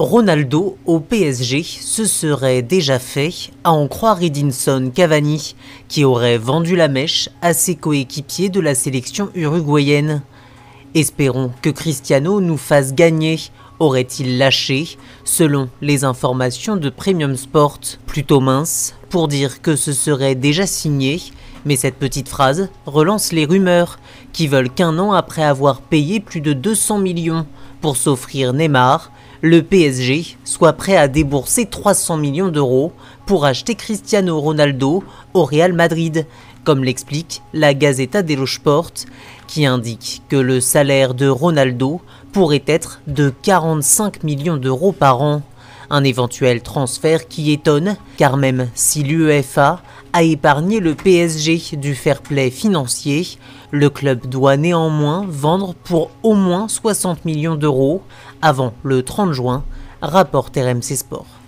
Ronaldo au PSG, ce serait déjà fait, à en croire Edinson Cavani, qui aurait vendu la mèche à ses coéquipiers de la sélection uruguayenne. Espérons que Cristiano nous fasse gagner, aurait-il lâché, selon les informations de Premium Sport, plutôt mince, pour dire que ce serait déjà signé, mais cette petite phrase relance les rumeurs, qui veulent qu'un an après avoir payé plus de 200 millions pour s'offrir Neymar, le PSG soit prêt à débourser 300 millions d'euros pour acheter Cristiano Ronaldo au Real Madrid, comme l'explique la Gazeta dello Sport, qui indique que le salaire de Ronaldo pourrait être de 45 millions d'euros par an. Un éventuel transfert qui étonne, car même si l'UEFA a épargné le PSG du fair play financier, le club doit néanmoins vendre pour au moins 60 millions d'euros avant le 30 juin, rapporte RMC Sport.